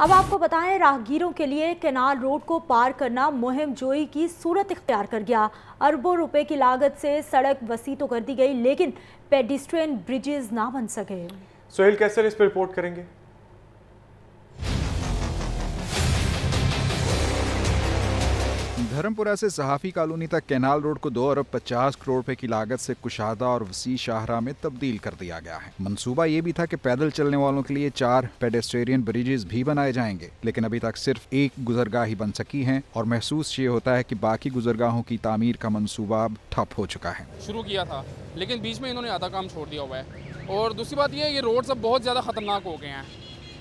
अब आपको बताएँ, राहगीरों के लिए केनाल रोड को पार करना मुहिम जोई की सूरत इख्तियार कर गया। अरबों रुपए की लागत से सड़क वसी तो कर दी गई, लेकिन पेडिस्ट्रेन ब्रिजेज ना बन सके। सोहेल कैसे इस पर रिपोर्ट करेंगे। धर्मपुरा से सहाफ़ी कॉलोनी तक कैनाल रोड को दो अरब पचास करोड़ रुपए की लागत से कुशादा और वसी शाहरा में तब्दील कर दिया गया है। मंसूबा ये भी था कि पैदल चलने वालों के लिए चार पेडेस्टेरियन ब्रिजेस भी बनाए जाएँगे, लेकिन अभी तक सिर्फ़ एक गुजरगाह ही बन सकी है और महसूस ये होता है की बाकी गुजरगाहों की तामीर का मनसूबा ठप हो चुका है। शुरू किया था, लेकिन बीच में इन्होंने आधा काम छोड़ दिया हुआ है। और दूसरी बात यह ये रोड सब बहुत ज़्यादा ख़तरनाक हो गए हैं।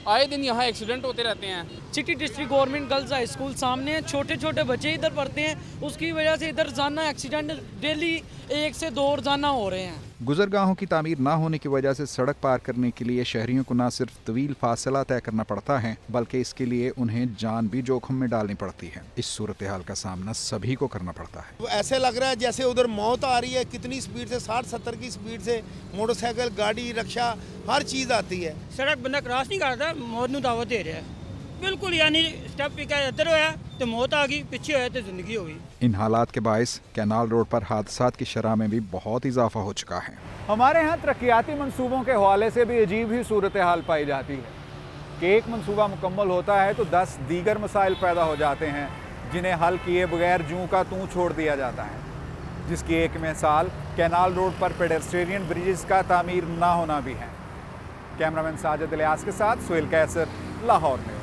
आए दिन यहाँ एक्सीडेंट होते रहते हैं। City district government girls high school सामने है छोटे छोटे बच्चे इधर पढ़ते हैं, उसकी वजह से इधर जाना एक्सीडेंट डेली एक से दो जाना हो रहे हैं। गुजरगाहों की तमीर ना होने की वजह से सड़क पार करने के लिए शहरियों को न सिर्फ़ तवील फासला तय करना पड़ता है बल्कि इसके लिए उन्हें जान भी जोखम में डालनी पड़ती है। इस सूरत हाल का सामना सभी को करना पड़ता है। ऐसे लग रहा है जैसे उधर मौत आ रही है कितनी स्पीड से साठ सत्तर की स्पीड से मोटरसाइकिल गाड़ी रिक्शा हर चीज़ आती है। सड़क बंदा क्रॉस नहीं करता मौत दावत दे रहा है। बिल्कुल यानी स्टेप इधर होया तो मौत आ गई पीछे होया तो ज़िंदगी हो गई। इन हालात के बायस कैनाल रोड पर हादसा की शरह में भी बहुत इजाफा हो चुका है। हमारे यहाँ तरक्याती मनसूबों के हवाले से भी अजीब ही सूरत हाल पाई जाती है। कि एक मनसूबा मुकम्मल होता है तो दस दीगर मसाइल पैदा हो जाते हैं जिन्हें हल किए बगैर जूँ का तू छोड़ दिया जाता है। जिसकी एक मिसाल कैनाल रोड पर पेडेस्टेरियन ब्रिजेस का तामीर ना होना भी है। कैमरामैन साजिद इलियास के साथ सुहेल कैसर लाहौर में।